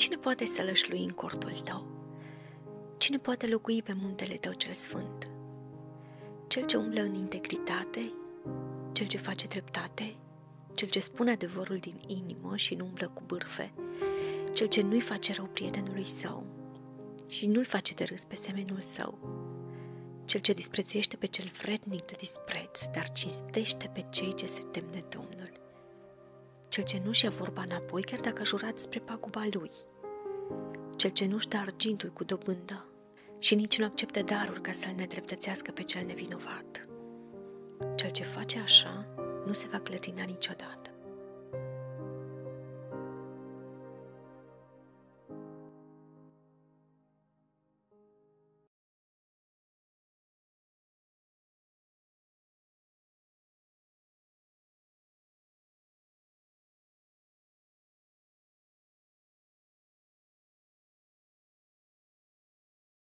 Doamne, cine poate să lășlui în cortul Tău? Cine poate locui pe muntele Tău cel sfânt? Cel ce umblă în integritate, cel ce face dreptate, cel ce spune adevărul din inimă și nu umblă cu bârfe, cel ce nu-i face rău prietenului său și nu-l face de râs pe semenul său, cel ce disprețuiește pe cel vrednic de dispreț, dar cinstește pe cei ce se tem de Domnul, cel ce nu-și ia vorba înapoi, chiar dacă a jurat spre paguba lui, cel ce nu-și dă argintul cu dobândă și nici nu acceptă daruri ca să-l nedreptățească pe cel nevinovat. Cel ce face așa nu se va clătina niciodată.